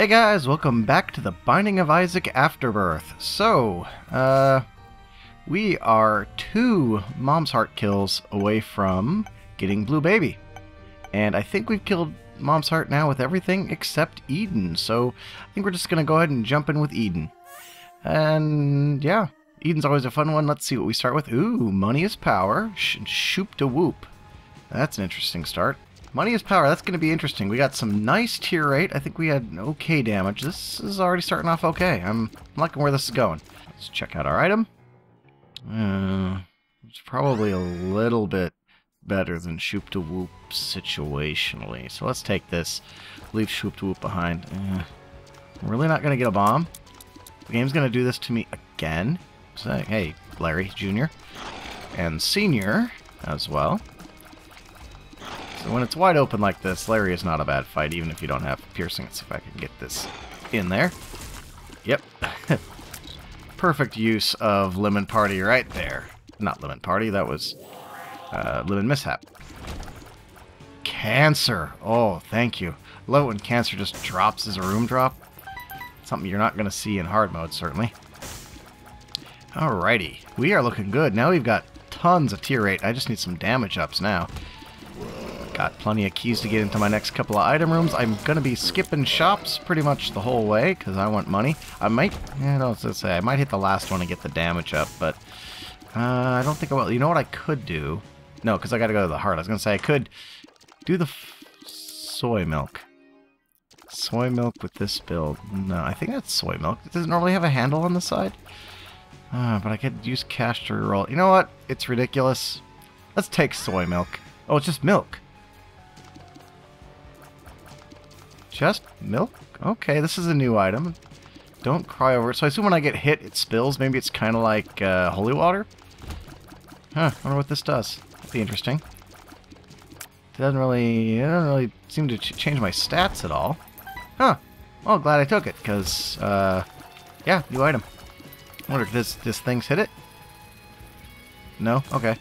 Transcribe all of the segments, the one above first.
Hey guys, welcome back to the Binding of Isaac Afterbirth. So, uh, we are two Mom's Heart kills away from getting Blue Baby. And I think we've killed Mom's Heart now with everything except Eden, so I think we're just going to go ahead and jump in with Eden. And yeah, Eden's always a fun one. Let's see what we start with. Ooh, Money is Power, Sh Shoop to Whoop. That's an interesting start. Money is power. That's going to be interesting. We got some nice tear rate. I think we had okay damage. This is already starting off okay. I'm liking where this is going. Let's check out our item. Uh, it's probably a little bit better than Shoop to Whoop situationally. So let's take this. Leave Shoop to Whoop behind. Uh, I'm really not going to get a bomb. The game's going to do this to me again. Hey, Larry Jr. and Senior as well. When it's wide open like this, Larry is not a bad fight, even if you don't have piercing. Let's see if I can get this in there. Yep. Perfect use of Lemon Party right there. Not Lemon Party, that was uh, Lemon Mishap. Cancer. Oh, thank you. Love when Cancer just drops as a room drop. Something you're not going to see in hard mode, certainly. Alrighty. We are looking good. Now we've got tons of tear rate. I just need some damage ups now. Got plenty of keys to get into my next couple of item rooms. I'm going to be skipping shops pretty much the whole way because I want money. I might, I don't say, I might hit the last one and get the damage up, but uh, I don't think I will. You know what I could do? No, because I got to go to the heart. I was going to say I could do the soy milk. Soy milk with this build. No, I think that's soy milk. It normally have a handle on the side? Uh, but I could use cash to roll. You know what? It's ridiculous. Let's take soy milk. Oh, it's just milk. Just milk? Okay, this is a new item. Don't cry over it. So I assume when I get hit, it spills. Maybe it's kind of like uh, holy water? Huh, I wonder what this does. That'd be interesting. It doesn't really, it doesn't really seem to ch change my stats at all. Huh. Well, glad I took it, because, uh, yeah, new item. I wonder if this, this thing's hit it? No? Okay.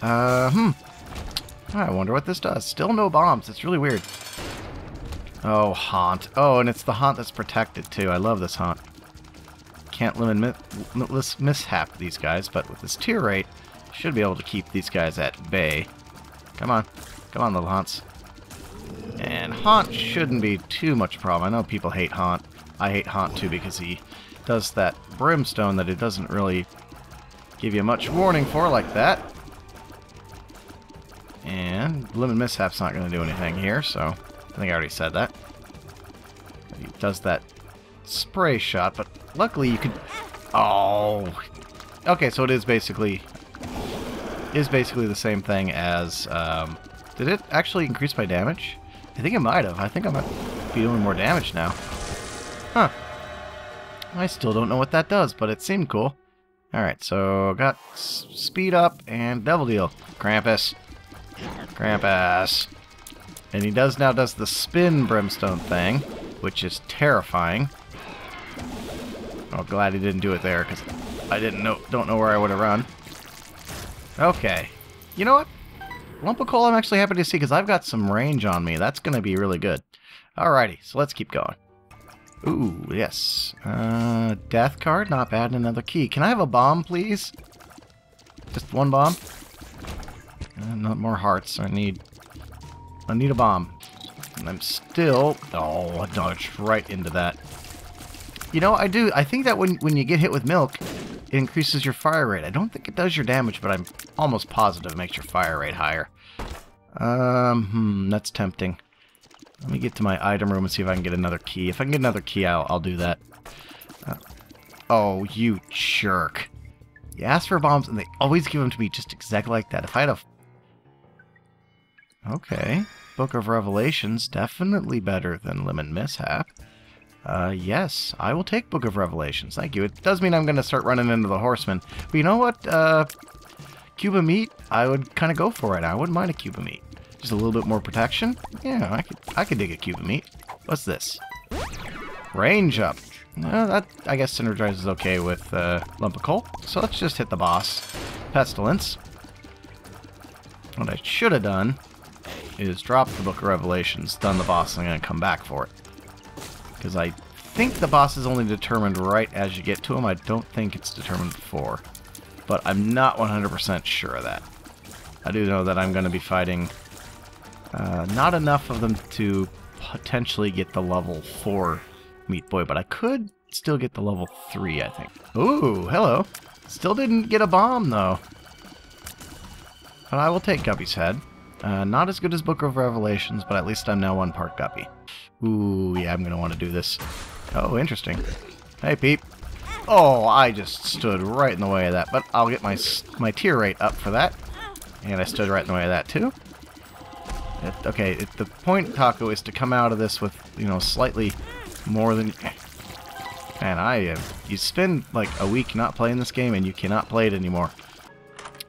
Uh, hmm. I wonder what this does. Still no bombs. It's really weird. Oh, haunt. Oh, and it's the haunt that's protected, too. I love this haunt. Can't limit mi mishap these guys, but with this tear rate, should be able to keep these guys at bay. Come on. Come on, little haunts. And haunt shouldn't be too much a problem. I know people hate haunt. I hate haunt, too, because he does that brimstone that it doesn't really give you much warning for like that. And Lemon Mishap's not going to do anything here, so I think I already said that. He does that spray shot, but luckily you could... Oh! Okay, so it is basically... is basically the same thing as... Um, did it actually increase my damage? I think it might have. I think I might be doing more damage now. Huh. I still don't know what that does, but it seemed cool. Alright, so got speed up and devil deal. Krampus. Krampus. And he does now does the spin brimstone thing, which is terrifying. Oh, glad he didn't do it there, because I didn't know don't know where I would have run. Okay. You know what? Lump of coal I'm actually happy to see, because I've got some range on me. That's going to be really good. Alrighty, so let's keep going. Ooh, yes. Uh, death card, not bad. Another key. Can I have a bomb, please? Just one bomb? Uh, not more hearts. I need... I need a bomb. And I'm still... Oh, I dodged right into that. You know, I do... I think that when, when you get hit with milk, it increases your fire rate. I don't think it does your damage, but I'm almost positive it makes your fire rate higher. Um, hmm, that's tempting. Let me get to my item room and see if I can get another key. If I can get another key, I'll, I'll do that. Uh, oh, you jerk. You ask for bombs, and they always give them to me just exactly like that. If I had a... Okay. Book of Revelations, definitely better than Lemon Mishap. Uh, yes, I will take Book of Revelations. Thank you. It does mean I'm going to start running into the Horsemen. But you know what? Uh, cube of meat, I would kind of go for it. I wouldn't mind a cube of meat. Just a little bit more protection? Yeah, I could, I could dig a cube of meat. What's this? Range up. Uh, that, I guess, synergizes okay with uh, Lump of Coal. So let's just hit the boss. Pestilence. What I should have done is drop the Book of Revelations, done the boss, and I'm going to come back for it. Because I think the boss is only determined right as you get to him. I don't think it's determined before. But I'm not 100% sure of that. I do know that I'm going to be fighting uh, not enough of them to potentially get the level 4 Meat Boy, but I could still get the level 3, I think. Ooh, hello. Still didn't get a bomb, though. But I will take Guppy's head. Uh, not as good as Book of Revelations, but at least I'm now one part Guppy. Ooh, yeah, I'm going to want to do this. Oh, interesting. Hey, Peep. Oh, I just stood right in the way of that, but I'll get my my tear rate up for that. And I stood right in the way of that, too. It, okay, it, the point, Taco, is to come out of this with, you know, slightly more than... Man, I... Uh, you spend, like, a week not playing this game, and you cannot play it anymore.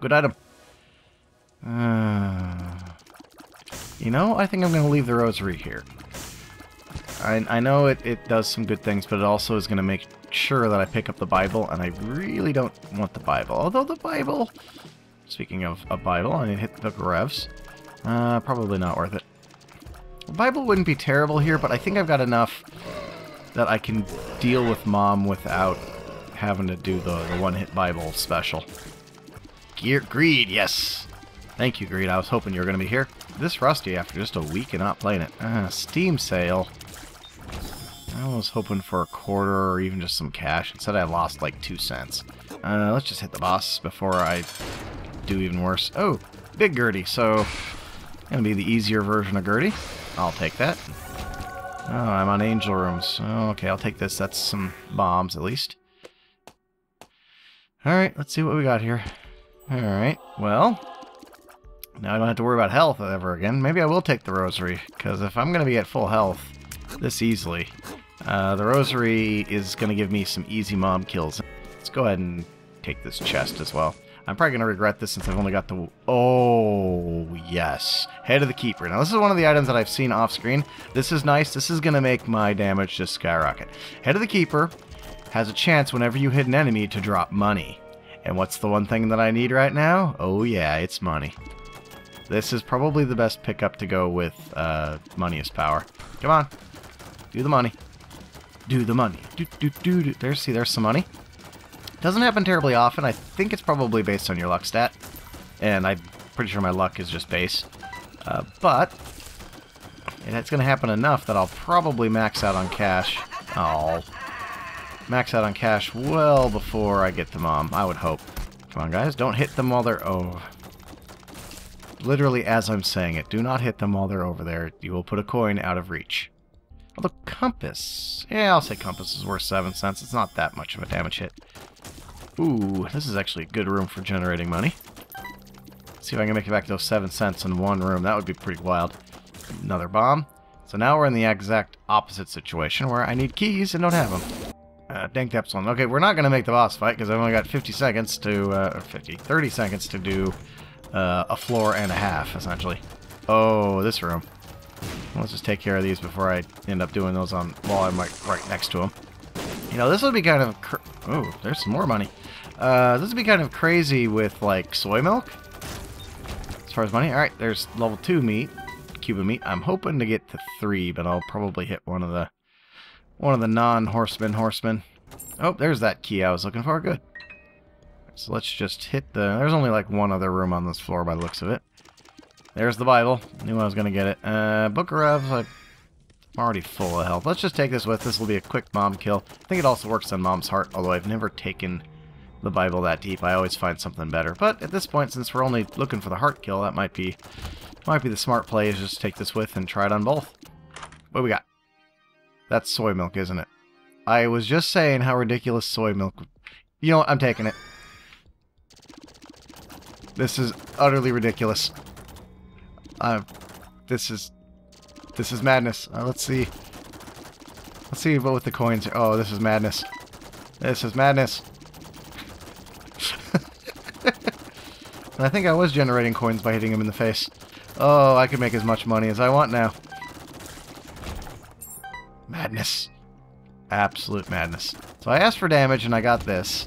Good item. Uh, you know, I think I'm going to leave the rosary here. I, I know it, it does some good things, but it also is going to make sure that I pick up the Bible, and I really don't want the Bible. Although the Bible... Speaking of a Bible, I hit the Revs. Uh, probably not worth it. The Bible wouldn't be terrible here, but I think I've got enough that I can deal with Mom without having to do the, the one-hit Bible special. Gear Greed, yes! Thank you, Greed. I was hoping you were going to be here. This rusty after just a week of not playing it. Uh, Steam sale. I was hoping for a quarter or even just some cash. Instead, I lost like two cents. Uh, let's just hit the boss before I do even worse. Oh, big Gurdy. So Gonna be the easier version of Gurdy. I'll take that. Oh, I'm on angel rooms. Oh, okay, I'll take this. That's some bombs, at least. Alright, let's see what we got here. Alright, well... Now I don't have to worry about health ever again. Maybe I will take the rosary, because if I'm going to be at full health this easily, uh, the rosary is going to give me some easy mom kills. Let's go ahead and take this chest as well. I'm probably going to regret this since I've only got the... Oh, yes. Head of the Keeper. Now, this is one of the items that I've seen off screen. This is nice. This is going to make my damage just skyrocket. Head of the Keeper has a chance whenever you hit an enemy to drop money. And what's the one thing that I need right now? Oh, yeah, it's money. This is probably the best pickup to go with uh, Money is Power. Come on. Do the money. Do the money. Do, do, do, do. There's, see, there's some money. Doesn't happen terribly often. I think it's probably based on your luck stat. And I'm pretty sure my luck is just base. Uh, but and it's going to happen enough that I'll probably max out on cash. Oh, max out on cash well before I get the mom. I would hope. Come on, guys. Don't hit them while they're... Oh. Literally as I'm saying it. Do not hit them while they're over there. You will put a coin out of reach. Although compass... Yeah, I'll say compass is worth 7 cents. It's not that much of a damage hit. Ooh, this is actually a good room for generating money. Let's see if I can make it back to those 7 cents in one room. That would be pretty wild. Another bomb. So now we're in the exact opposite situation where I need keys and don't have them. Uh, Dank Epsilon. Okay, we're not going to make the boss fight because I've only got 50 seconds to, uh, 50, 30 seconds to do uh, a floor and a half, essentially. Oh, this room. Let's just take care of these before I end up doing those on while I'm like right next to them. You know, this would be kind of... Oh, there's some more money. Uh, this would be kind of crazy with, like, soy milk. As far as money. Alright, there's level 2 meat. Cube of Meat. I'm hoping to get to 3, but I'll probably hit one of the... One of the non-horsemen horsemen. Oh, there's that key I was looking for. Good. So let's just hit the... There's only, like, one other room on this floor by the looks of it. There's the Bible. Knew I was going to get it. Uh, Book of Revs, I'm already full of health. Let's just take this with. This will be a quick mom kill. I think it also works on mom's heart, although I've never taken the Bible that deep. I always find something better. But at this point, since we're only looking for the heart kill, that might be might be the smart play is just take this with and try it on both. What we got? That's soy milk, isn't it? I was just saying how ridiculous soy milk... You know what? I'm taking it. This is utterly ridiculous. Uh, this is this is madness. Uh, let's see. Let's see what with the coins. Oh, this is madness. This is madness. I think I was generating coins by hitting him in the face. Oh, I can make as much money as I want now. Madness. Absolute madness. So I asked for damage and I got this.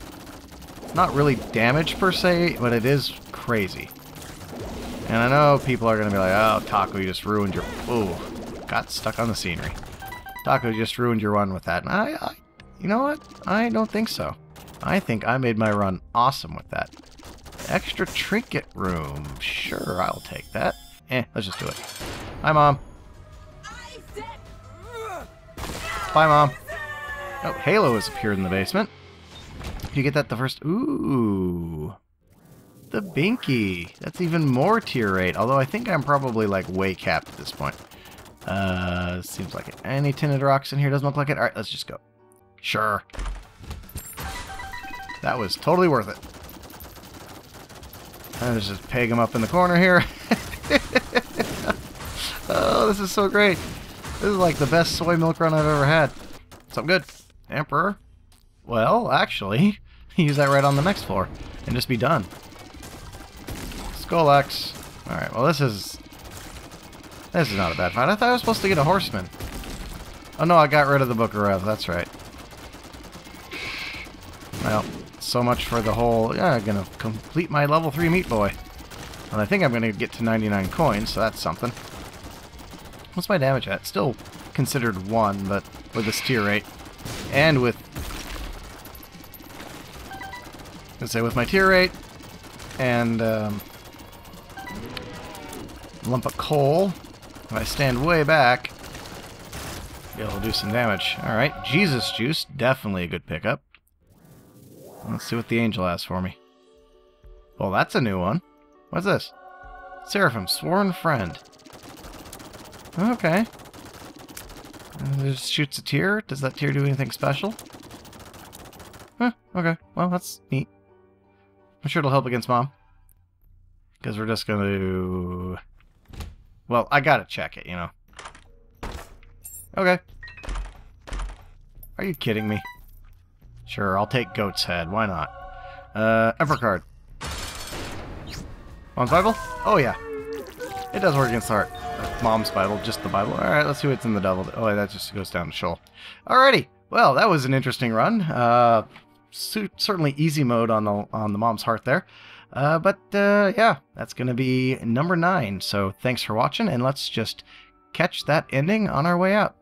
Not really damage per se, but it is crazy. And I know people are going to be like, oh, Taco, you just ruined your... Ooh got stuck on the scenery. Taco just ruined your run with that. And I, I, you know what? I don't think so. I think I made my run awesome with that. Extra trinket room. Sure, I'll take that. Eh, let's just do it. Hi, Mom. Bye, Mom. Oh, Halo has appeared in the basement. You get that the first... Ooh. The Binky. That's even more tear rate, although I think I'm probably, like, way capped at this point. Uh, seems like it. Any tinted rocks in here doesn't look like it. Alright, let's just go. Sure. That was totally worth it. Let's just peg him up in the corner here. oh, this is so great. This is like the best soy milk run I've ever had. Something good. Emperor. Well, actually, use that right on the next floor and just be done. Skull X. Alright, well this is... This is not a bad fight. I thought I was supposed to get a horseman. Oh no, I got rid of the Book of Rev. That's right. Well, so much for the whole, yeah, I'm gonna complete my level 3 Meat Boy. And I think I'm gonna get to 99 coins, so that's something. What's my damage at? Still considered 1, but with this tear rate. And with... Let's say with my tear rate, and um, lump of coal, if I stand way back, to do some damage. Alright, Jesus Juice, definitely a good pickup. Let's see what the angel has for me. Well, that's a new one. What's this? Seraphim, Sworn Friend. Okay. Uh, just shoots a tear. Does that tear do anything special? Huh, okay. Well, that's neat. I'm sure it'll help against Mom. Because we're just going to... Well, I gotta check it, you know. Okay. Are you kidding me? Sure, I'll take Goat's Head. Why not? Uh, Emperor card. Mom's Bible? Oh, yeah. It does work against Heart. Mom's Bible, just the Bible. Alright, let's see what's in the Devil. Oh, that just goes down to Sheol. Alrighty. Well, that was an interesting run. Uh, certainly easy mode on the, on the Mom's Heart there. Uh, but, uh, yeah, that's going to be number nine. So thanks for watching, and let's just catch that ending on our way out.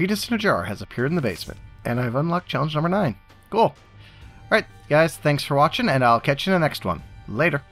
Fetus in a Jar has appeared in the basement, and I've unlocked challenge number 9. Cool. Alright, guys, thanks for watching, and I'll catch you in the next one. Later.